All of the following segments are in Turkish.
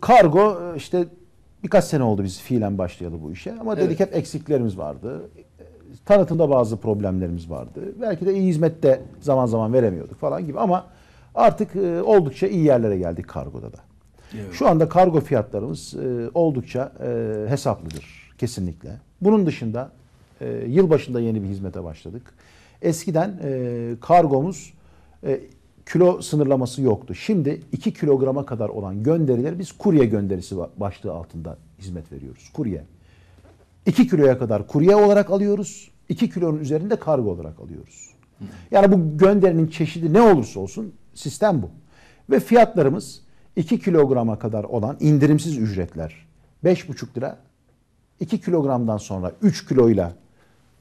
Kargo işte birkaç sene oldu biz fiilen başlayalı bu işe ama dedik Evet. hep eksiklerimiz vardı. Tanıtımda bazı problemlerimiz vardı. Belki de iyi hizmette zaman zaman veremiyorduk falan gibi ama artık e, oldukça iyi yerlere geldik kargoda da. Evet. Şu anda kargo fiyatlarımız e, oldukça e, hesaplıdır kesinlikle. Bunun dışında e, yılbaşında yeni bir hizmete başladık. Eskiden e, kargomuz e, kilo sınırlaması yoktu. Şimdi 2 kilograma kadar olan gönderileri biz kurye gönderisi ba- başlığı altında hizmet veriyoruz. Kurye. 2 kiloya kadar kurye olarak alıyoruz. 2 kilonun üzerinde kargo olarak alıyoruz. Yani bu gönderinin çeşidi ne olursa olsun sistem bu. Ve fiyatlarımız 2 kilograma kadar olan indirimsiz ücretler 5,5 lira. 2 kilogramdan sonra 3 kiloyla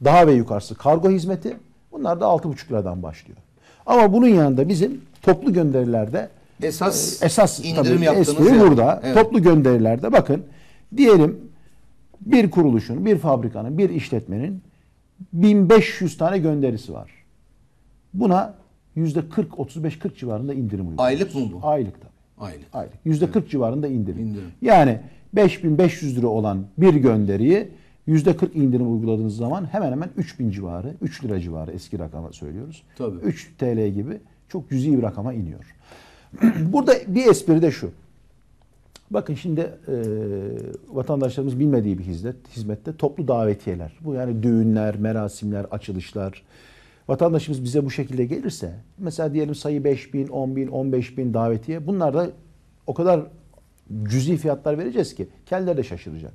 daha ve yukarısı kargo hizmeti. Bunlar da 6,5 liradan başlıyor. Ama bunun yanında bizim toplu gönderilerde Esas, esas indirim tabii yaptığınız yer. burada. Evet. Toplu gönderilerde bakın diyelim bir kuruluşun, bir fabrikanın, bir işletmenin 1500 tane gönderisi var. Buna yüzde 40, 35, 40 civarında indirim uyguluyoruz. Aylık mı bu? Aylık tabii. Aylık. Aylık. Yüzde 40 civarında indirim. İndirim. Yani 5500 lira olan bir gönderiyi 40 indirim uyguladığınız zaman hemen hemen 3000 civarı, 3 lira civarı eski rakama söylüyoruz. Tabii. 3 TL gibi çok cüzi bir rakama iniyor. Burada bir espri de şu. Bakın şimdi e, vatandaşlarımız bilmediği bir hizmet, hizmette toplu davetiyeler. Bu yani düğünler, merasimler, açılışlar. Vatandaşımız bize bu şekilde gelirse mesela diyelim sayı 5 bin, 10 bin, 15 bin davetiye bunlar da o kadar cüzi fiyatlar vereceğiz ki kendileri de şaşıracak.